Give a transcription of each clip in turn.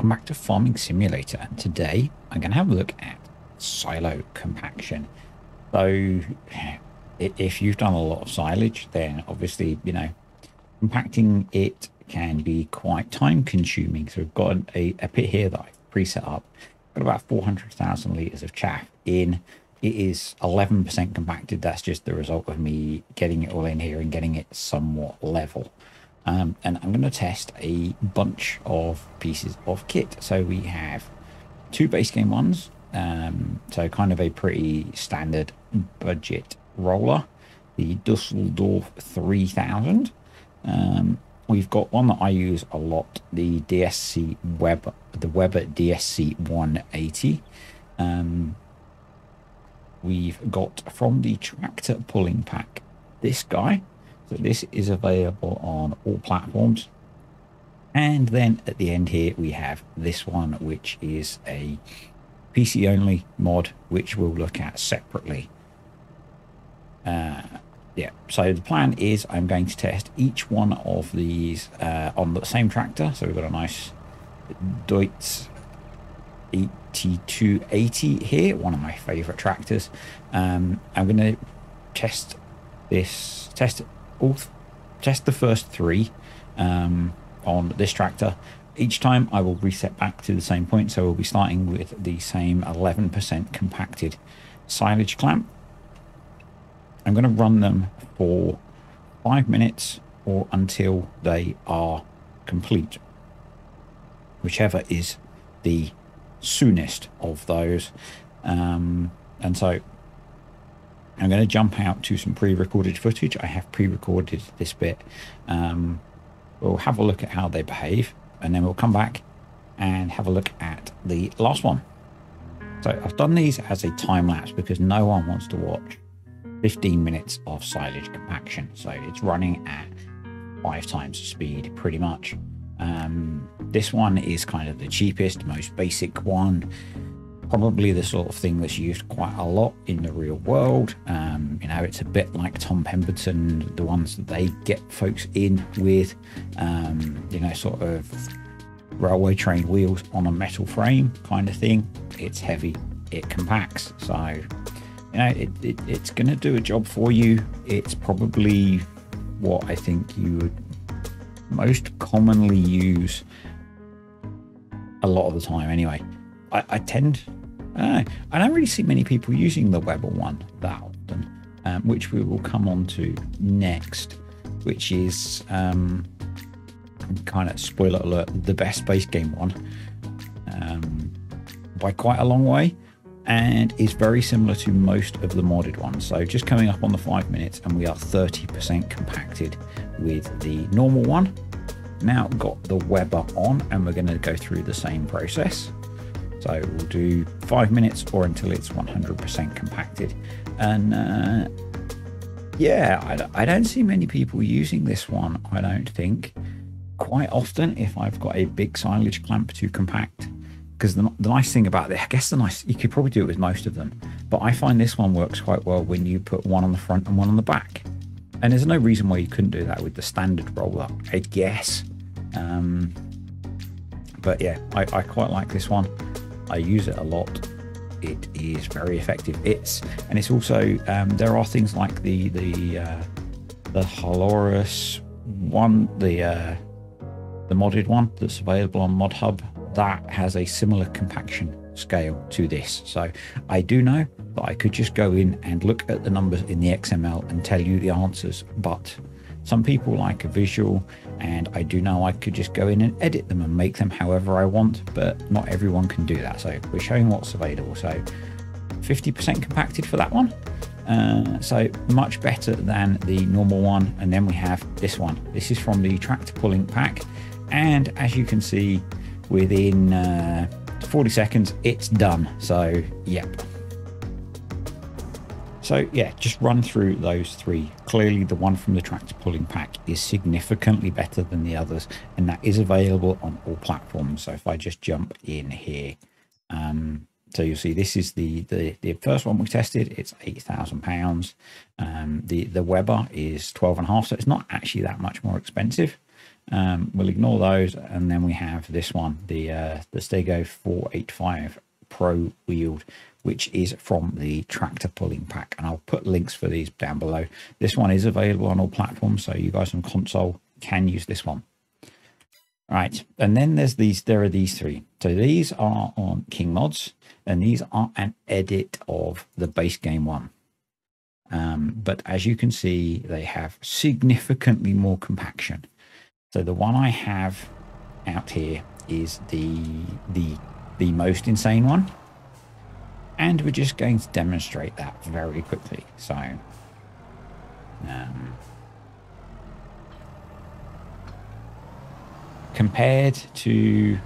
welcome back to Farming Simulator and today I'm going to have a look at silo compaction. So if you've done a lot of silage then obviously you know compacting it can be quite time consuming. So we've got a, a pit here that I've pre-set up, got about 400,000 litres of chaff in. It is 11% compacted. That's just the result of me getting it all in here and getting it somewhat level. Um, and I'm going to test a bunch of pieces of kit. So we have two base game ones. Um, so kind of a pretty standard budget roller. The Dusseldorf 3000. Um, we've got one that I use a lot. The DSC Web, the Weber DSC 180. Um, we've got from the tractor pulling pack this guy so this is available on all platforms. And then at the end here, we have this one, which is a PC only mod, which we'll look at separately. Uh, yeah, so the plan is I'm going to test each one of these uh, on the same tractor. So we've got a nice Deutz 8280 here, one of my favorite tractors. Um, I'm going to test this, test all test the first three um, on this tractor. Each time I will reset back to the same point. So we'll be starting with the same 11% compacted silage clamp. I'm going to run them for five minutes or until they are complete. Whichever is the soonest of those. Um, and so I'm going to jump out to some pre-recorded footage. I have pre-recorded this bit. Um, we'll have a look at how they behave and then we'll come back and have a look at the last one. So I've done these as a time lapse because no one wants to watch 15 minutes of silage compaction. So it's running at five times speed pretty much. Um, this one is kind of the cheapest, most basic one probably the sort of thing that's used quite a lot in the real world. Um, you know, it's a bit like Tom Pemberton, the ones that they get folks in with, um, you know, sort of railway train wheels on a metal frame kind of thing. It's heavy, it compacts. So, you know, it, it it's going to do a job for you. It's probably what I think you would most commonly use a lot of the time anyway. I, I tend uh, I don't really see many people using the Weber one that often, um, which we will come on to next, which is um, kind of spoiler alert, the best base game one um, by quite a long way and is very similar to most of the modded ones. So just coming up on the five minutes and we are 30% compacted with the normal one. Now got the Weber on and we're going to go through the same process. So we'll do five minutes or until it's 100% compacted. And uh, yeah, I, I don't see many people using this one, I don't think. Quite often, if I've got a big silage clamp to compact, because the, the nice thing about it, I guess the nice, you could probably do it with most of them, but I find this one works quite well when you put one on the front and one on the back. And there's no reason why you couldn't do that with the standard roller, I guess. Um, but yeah, I, I quite like this one. I use it a lot. It is very effective. It's and it's also um, there are things like the the uh, the Holaras one, the uh, the modded one that's available on ModHub that has a similar compaction scale to this. So I do know that I could just go in and look at the numbers in the XML and tell you the answers, but some people like a visual, and I do know I could just go in and edit them and make them however I want, but not everyone can do that. So we're showing what's available. So 50% compacted for that one. Uh, so much better than the normal one. And then we have this one. This is from the tractor pulling pack. And as you can see, within uh, 40 seconds, it's done. So, yep. So yeah, just run through those three. Clearly the one from the tractor pulling pack is significantly better than the others and that is available on all platforms. So if I just jump in here, um, so you'll see this is the, the, the first one we tested. It's 8,000 pounds. Um, the, the Weber is 12 and a half. So it's not actually that much more expensive. Um, we'll ignore those, and then we have this one, the uh, the Stego 485 Pro Wheeled, which is from the tractor pulling pack, and I'll put links for these down below. This one is available on all platforms, so you guys on console can use this one. Right, and then there's these. There are these three. So these are on King Mods, and these are an edit of the base game one. Um, but as you can see, they have significantly more compaction. So the one I have out here is the the the most insane one. And we're just going to demonstrate that very quickly. So um, compared to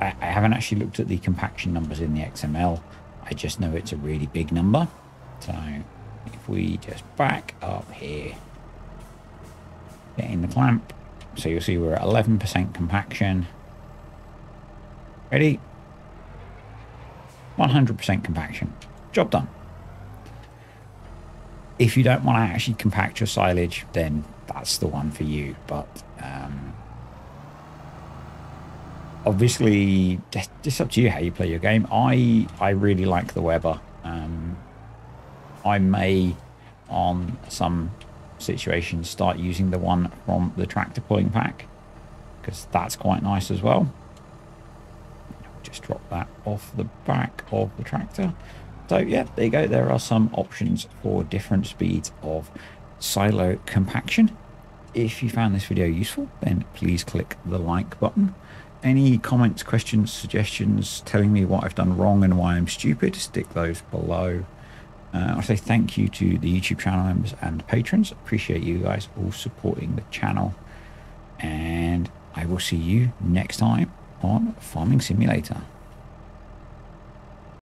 I, I haven't actually looked at the compaction numbers in the XML. I just know it's a really big number. So if we just back up here, get in the clamp, so you'll see we're at 11% compaction. Ready? 100% compaction. Job done. If you don't want to actually compact your silage, then that's the one for you. But um, obviously, it's up to you how you play your game. I I really like the Weber. Um, I may, on some situations, start using the one from the tractor pulling pack because that's quite nice as well just drop that off the back of the tractor. So yeah there you go. There are some options for different speeds of silo compaction. If you found this video useful then please click the like button. Any comments questions suggestions telling me what i've done wrong and why i'm stupid stick those below. Uh, I say thank you to the YouTube channel members and patrons. Appreciate you guys all supporting the channel. And I will see you next time on Farming Simulator.